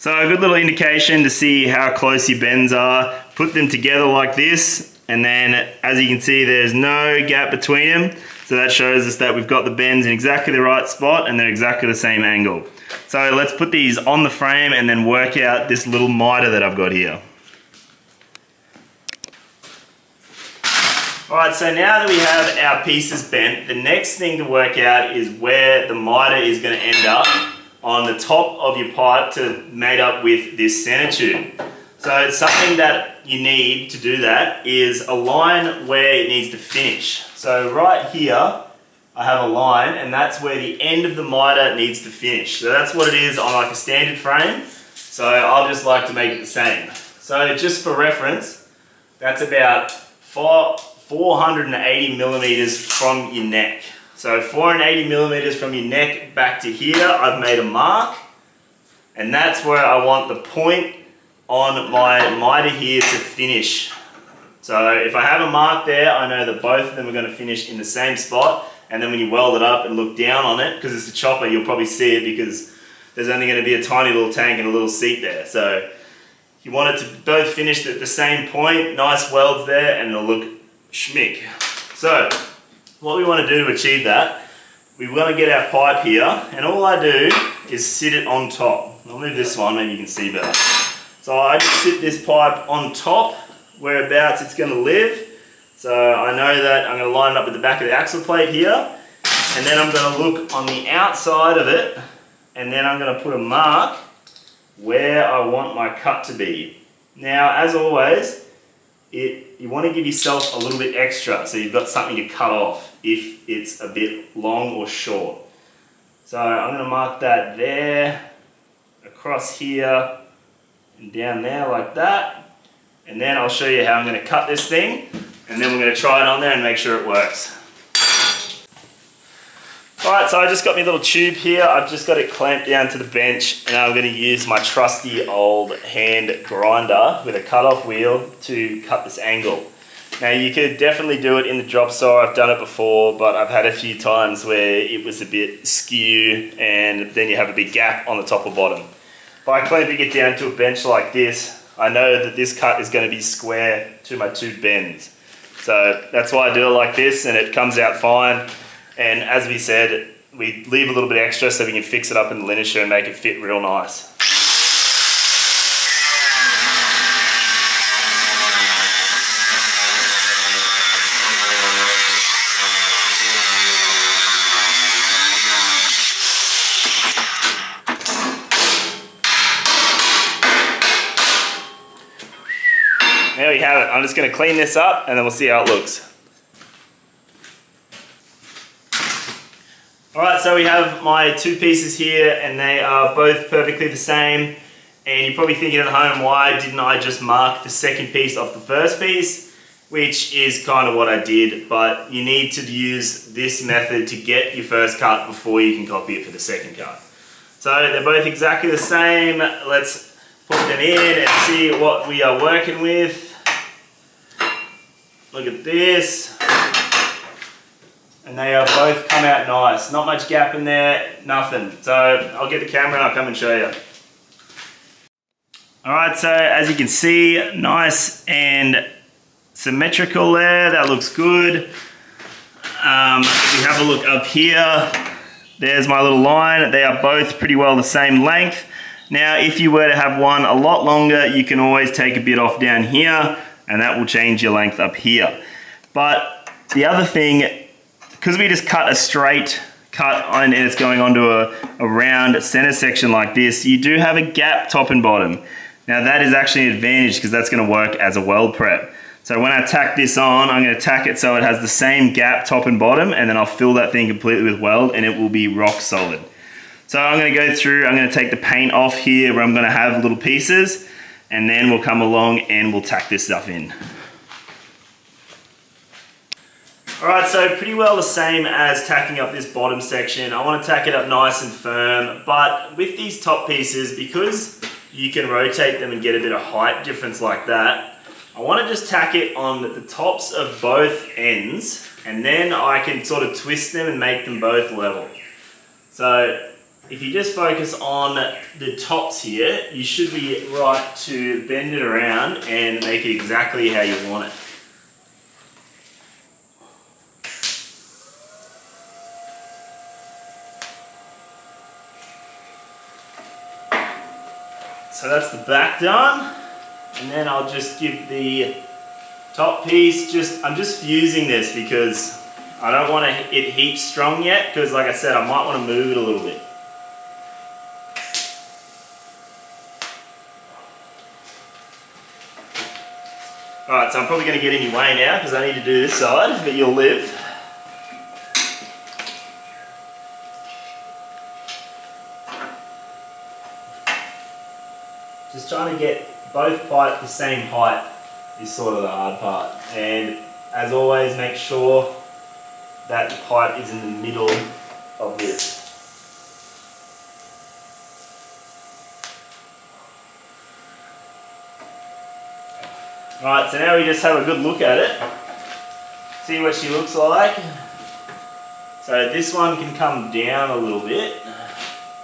So a good little indication to see how close your bends are. Put them together like this and then as you can see there's no gap between them. So that shows us that we've got the bends in exactly the right spot and they're exactly the same angle. So let's put these on the frame and then work out this little miter that I've got here. Alright, so now that we have our pieces bent, the next thing to work out is where the miter is going to end up on the top of your pipe to mate up with this center tube. So it's something that you need to do that is a line where it needs to finish. So right here, I have a line and that's where the end of the miter needs to finish. So that's what it is on like a standard frame. So I'll just like to make it the same. So just for reference, that's about four, 480 millimeters from your neck. So 480 millimeters from your neck back to here, I've made a mark. And that's where I want the point on my miter here to finish. So if I have a mark there, I know that both of them are going to finish in the same spot. And then when you weld it up and look down on it, because it's a chopper, you'll probably see it because there's only going to be a tiny little tank and a little seat there. So you want it to both finish at the same point, nice welds there, and it'll look schmick. So what we want to do to achieve that, we want to get our pipe here, and all I do is sit it on top. I'll move this one, maybe you can see better. So I just sit this pipe on top, whereabouts it's going to live. So I know that I'm going to line it up with the back of the axle plate here, and then I'm going to look on the outside of it, and then I'm going to put a mark where I want my cut to be. Now, as always, it, you want to give yourself a little bit extra so you've got something to cut off if it's a bit long or short. So I'm going to mark that there, across here, and down there like that. And then I'll show you how I'm going to cut this thing and then we're going to try it on there and make sure it works. Alright, so I just got my little tube here. I've just got it clamped down to the bench and I'm going to use my trusty old hand grinder with a cut-off wheel to cut this angle. Now you could definitely do it in the drop saw, I've done it before, but I've had a few times where it was a bit skew and then you have a big gap on the top or bottom. By clamping it down to a bench like this, I know that this cut is going to be square to my two bends. So that's why I do it like this and it comes out fine. And as we said, we leave a little bit extra so we can fix it up in the linisher and make it fit real nice. There we have it. I'm just going to clean this up and then we'll see how it looks. Alright, so we have my two pieces here and they are both perfectly the same. And you're probably thinking at home, why didn't I just mark the second piece off the first piece? Which is kind of what I did, but you need to use this method to get your first cut before you can copy it for the second cut. So they're both exactly the same. Let's put them in and see what we are working with. Look at this and they are both come out nice. Not much gap in there, nothing. So I'll get the camera and I'll come and show you. All right, so as you can see, nice and symmetrical there. That looks good. Um, if we have a look up here, there's my little line. They are both pretty well the same length. Now, if you were to have one a lot longer, you can always take a bit off down here and that will change your length up here. But the other thing because we just cut a straight cut on, and it's going onto a, a round center section like this, you do have a gap top and bottom. Now that is actually an advantage because that's going to work as a weld prep. So when I tack this on, I'm going to tack it so it has the same gap top and bottom and then I'll fill that thing completely with weld and it will be rock solid. So I'm going to go through, I'm going to take the paint off here where I'm going to have little pieces and then we'll come along and we'll tack this stuff in. Alright, so pretty well the same as tacking up this bottom section. I want to tack it up nice and firm, but with these top pieces, because you can rotate them and get a bit of height difference like that, I want to just tack it on the tops of both ends, and then I can sort of twist them and make them both level. So if you just focus on the tops here, you should be right to bend it around and make it exactly how you want it. So that's the back done. And then I'll just give the top piece, just I'm just fusing this because I don't want to, it heat strong yet because like I said, I might want to move it a little bit. Alright, so I'm probably going to get in your way now because I need to do this side, but you'll live. Trying to get both pipes the same height is sort of the hard part. And as always, make sure that the pipe is in the middle of this. Right, so now we just have a good look at it. See what she looks like. So this one can come down a little bit.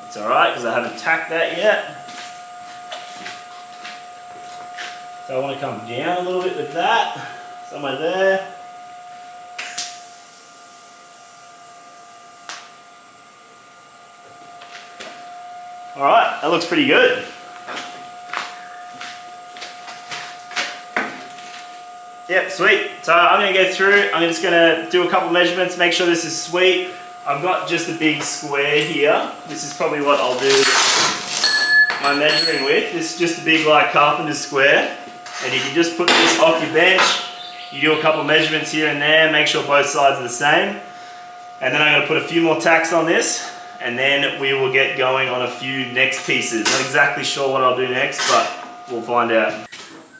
It's alright because I haven't tacked that yet. So I want to come down a little bit with that, somewhere there. All right, that looks pretty good. Yep, sweet. So I'm gonna go through, I'm just gonna do a couple measurements, make sure this is sweet. I've got just a big square here. This is probably what I'll do my measuring with. This is just a big like carpenter's square. And if you can just put this off your bench. You do a couple measurements here and there, make sure both sides are the same. And then I'm gonna put a few more tacks on this and then we will get going on a few next pieces. Not exactly sure what I'll do next, but we'll find out.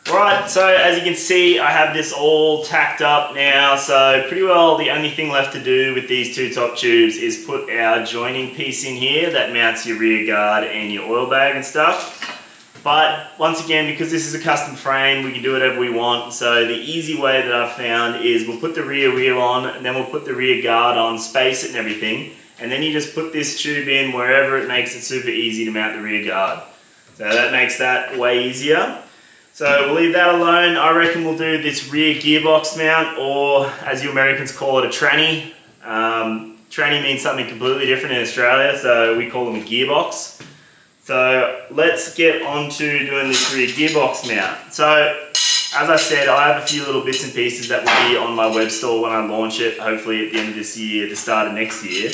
Right, so as you can see, I have this all tacked up now. So pretty well the only thing left to do with these two top tubes is put our joining piece in here that mounts your rear guard and your oil bag and stuff. But once again, because this is a custom frame, we can do whatever we want. So the easy way that I've found is we'll put the rear wheel on, and then we'll put the rear guard on, space it and everything. And then you just put this tube in wherever it makes it super easy to mount the rear guard. So that makes that way easier. So we'll leave that alone. I reckon we'll do this rear gearbox mount or as you Americans call it a tranny. Um, tranny means something completely different in Australia so we call them a gearbox. So let's get on to doing this rear gearbox mount. So as I said I have a few little bits and pieces that will be on my web store when I launch it hopefully at the end of this year, the start of next year.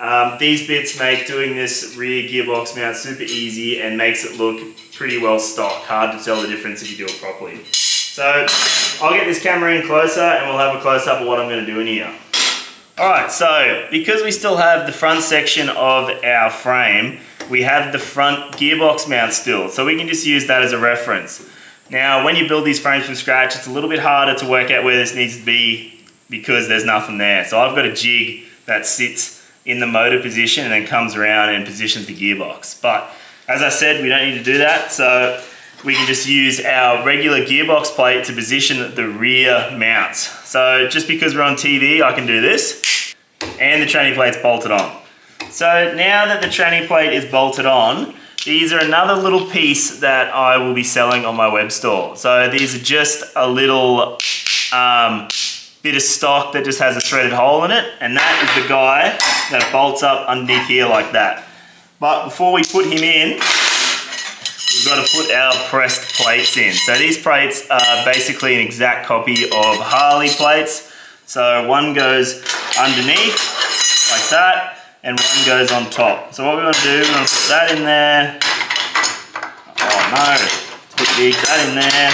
Um, these bits make doing this rear gearbox mount super easy and makes it look pretty well stocked. Hard to tell the difference if you do it properly. So I'll get this camera in closer and we'll have a close up of what I'm going to do in here. Alright, so because we still have the front section of our frame, we have the front gearbox mount still. So we can just use that as a reference. Now, when you build these frames from scratch, it's a little bit harder to work out where this needs to be because there's nothing there. So I've got a jig that sits in the motor position and then comes around and positions the gearbox. But as I said, we don't need to do that. So we can just use our regular gearbox plate to position the rear mounts. So just because we're on TV, I can do this and the tranny plate's bolted on. So now that the tranny plate is bolted on, these are another little piece that I will be selling on my web store. So these are just a little um, bit of stock that just has a threaded hole in it and that is the guy that bolts up underneath here like that. But before we put him in, we've got to put our pressed plates in. So these plates are basically an exact copy of Harley plates. So one goes underneath like that and one goes on top. So what we're going to do, we're going to put that in there. Oh no, a that in there.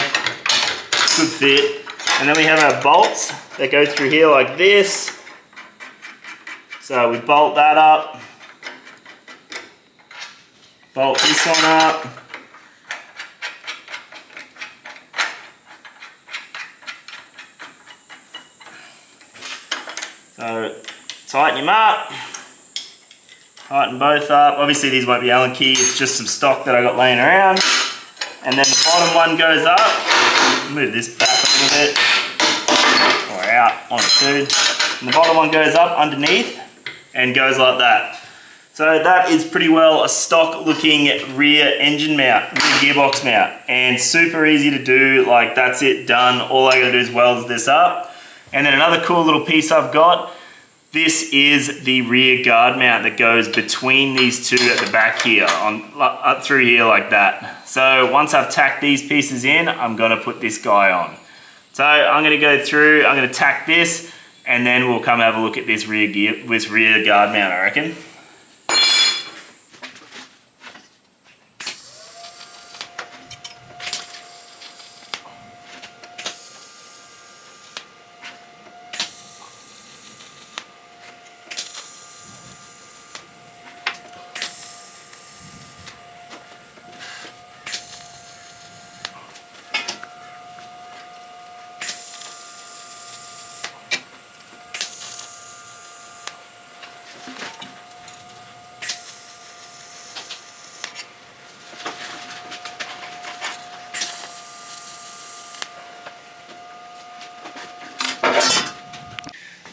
Good fit. And then we have our bolts that go through here like this. So we bolt that up. Bolt this one up. So tighten them up. Tighten both up. Obviously these won't be Allen key, it's just some stock that I got laying around. And then the bottom one goes up. Move this back a little bit or out on its food. And the bottom one goes up underneath and goes like that. So that is pretty well a stock looking rear engine mount, rear gearbox mount. And super easy to do, like that's it, done. All I gotta do is weld this up. And then another cool little piece I've got, this is the rear guard mount that goes between these two at the back here, on up through here like that. So once I've tacked these pieces in, I'm gonna put this guy on. So I'm gonna go through, I'm gonna tack this, and then we'll come have a look at this rear gear, this rear guard mount, I reckon.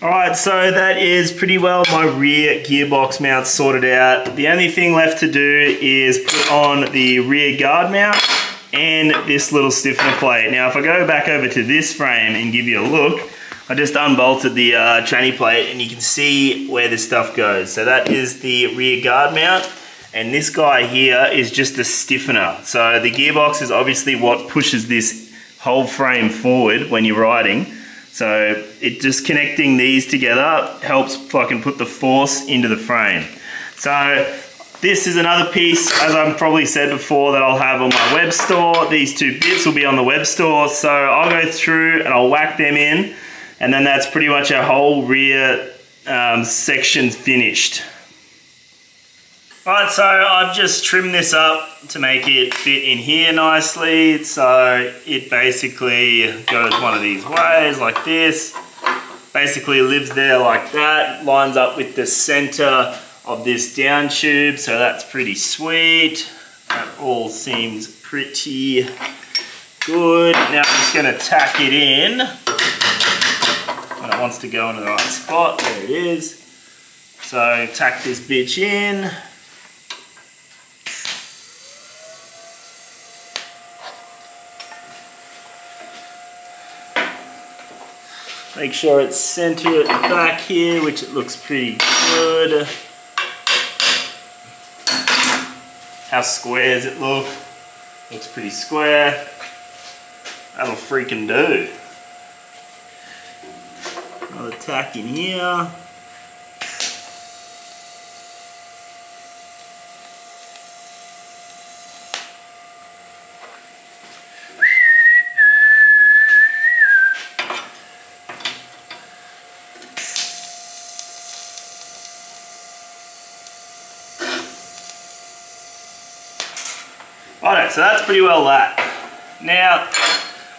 Alright, so that is pretty well my rear gearbox mount sorted out. The only thing left to do is put on the rear guard mount and this little stiffener plate. Now if I go back over to this frame and give you a look, I just unbolted the uh, tranny plate and you can see where this stuff goes. So that is the rear guard mount And this guy here is just a stiffener. So the gearbox is obviously what pushes this whole frame forward when you're riding. So it just connecting these together helps fucking put the force into the frame. So this is another piece, as I've probably said before, that I'll have on my web store. These two bits will be on the web store. So I'll go through and I'll whack them in. And then that's pretty much our whole rear um, section finished. Alright, so I've just trimmed this up to make it fit in here nicely. So it basically goes one of these ways, like this. Basically lives there like that, lines up with the center of this down tube, so that's pretty sweet. That all seems pretty good. Now I'm just gonna tack it in when it wants to go into the right spot. There it is. So tack this bitch in. Make sure it's centered back here, which it looks pretty good. How square does it look? Looks pretty square. That'll freaking do. Another tack in here. Alright, so that's pretty well that. Now,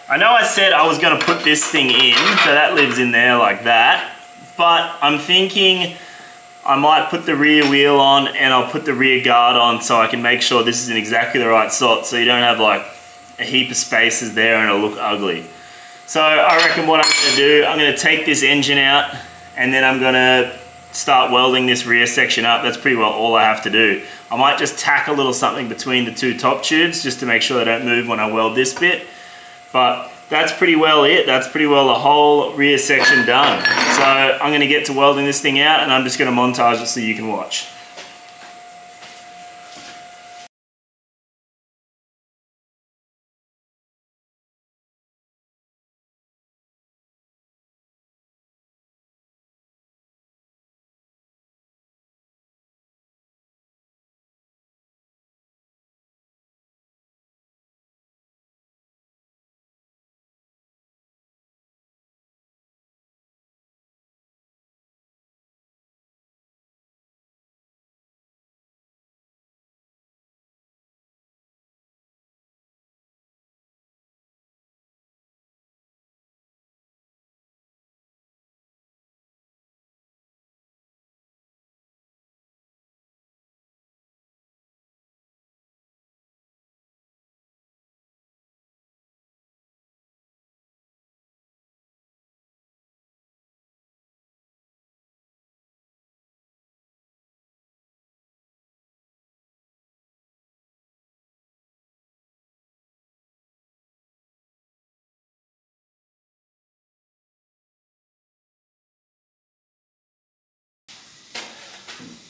I know I said I was going to put this thing in, so that lives in there like that. But I'm thinking I might put the rear wheel on and I'll put the rear guard on so I can make sure this is in exactly the right slot so you don't have like a heap of spaces there and it'll look ugly. So I reckon what I'm to do, I'm going to take this engine out and then I'm going to start welding this rear section up. That's pretty well all I have to do. I might just tack a little something between the two top tubes just to make sure they don't move when I weld this bit. But that's pretty well it. That's pretty well the whole rear section done. So I'm gonna get to welding this thing out and I'm just gonna montage it so you can watch.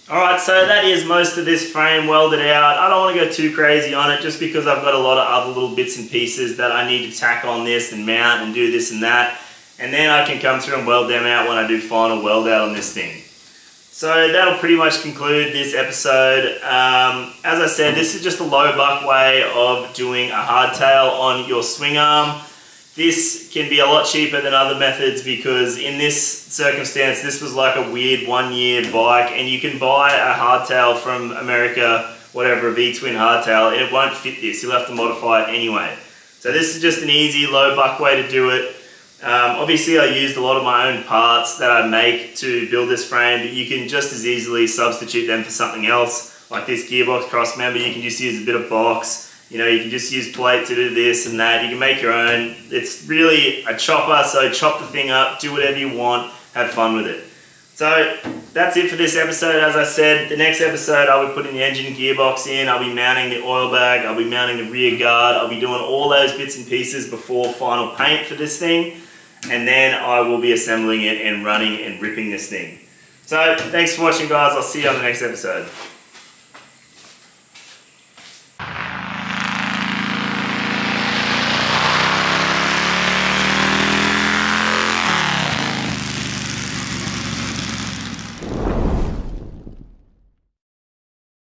Alright, so that is most of this frame welded out. I don't want to go too crazy on it just because I've got a lot of other little bits and pieces that I need to tack on this and mount and do this and that. And then I can come through and weld them out when I do final weld out on this thing. So that'll pretty much conclude this episode. Um, as I said, this is just a low buck way of doing a hardtail on your swing arm. This can be a lot cheaper than other methods because in this circumstance, this was like a weird one year bike and you can buy a hardtail from America, whatever, a V-twin hardtail, and it won't fit this. You'll have to modify it anyway. So this is just an easy low buck way to do it. Um, obviously I used a lot of my own parts that I make to build this frame, but you can just as easily substitute them for something else, like this gearbox cross member, you can just use a bit of box, you know, you can just use plate to do this and that. You can make your own. It's really a chopper, so chop the thing up, do whatever you want, have fun with it. So that's it for this episode. As I said, the next episode I'll be putting the engine gearbox in, I'll be mounting the oil bag, I'll be mounting the rear guard, I'll be doing all those bits and pieces before final paint for this thing. And then I will be assembling it and running and ripping this thing. So thanks for watching guys, I'll see you on the next episode.